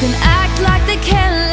can act like they care.